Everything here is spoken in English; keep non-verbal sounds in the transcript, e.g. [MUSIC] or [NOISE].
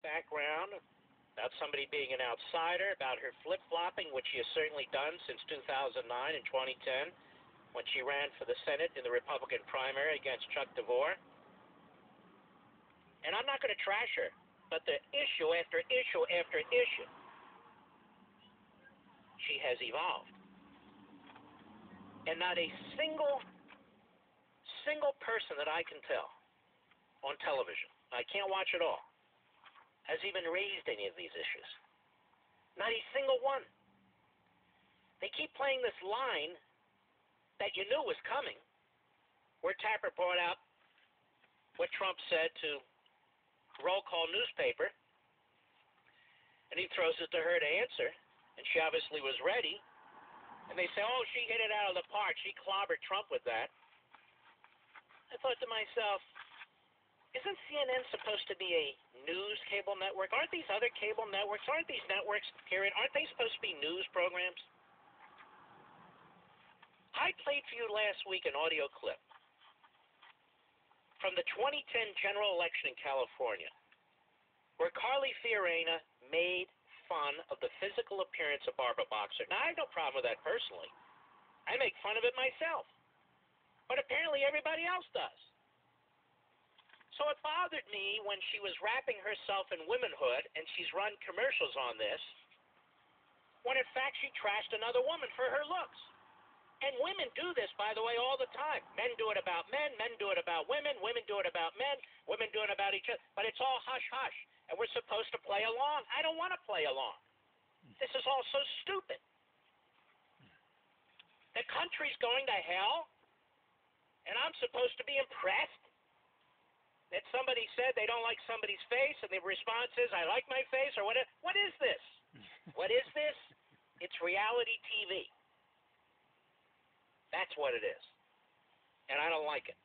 background about somebody being an outsider, about her flip flopping, which she has certainly done since 2009 and 2010 when she ran for the Senate in the Republican primary against Chuck DeVore. And I'm not going to trash her, but the issue after issue after issue, she has evolved. And not a single, single person that I can tell on television, I can't watch it all, has even raised any of these issues. Not a single one. They keep playing this line that you knew was coming, where Tapper brought out what Trump said to roll call newspaper, and he throws it to her to answer, and she obviously was ready. And they say, oh, she hit it out of the park. She clobbered Trump with that. I thought to myself, isn't CNN supposed to be a news cable network? Aren't these other cable networks? Aren't these networks, period, aren't they supposed to be news programs? I played for you last week an audio clip from the 2010 general election in California, where Carly Fiorina made fun of the physical appearance of Barbara Boxer. Now, I have no problem with that personally. I make fun of it myself. But apparently everybody else does. So it bothered me when she was wrapping herself in womanhood and she's run commercials on this, when in fact she trashed another woman for her looks. And women do this, by the way, all the time. Men do it about men, men do it about women, women do it about men, women do it about each other. But it's all hush hush. And we're supposed to play along. I don't want to play along. This is all so stupid. The country's going to hell, and I'm supposed to be impressed somebody said they don't like somebody's face, and the response is, I like my face, or what? What is this? [LAUGHS] what is this? It's reality TV. That's what it is. And I don't like it.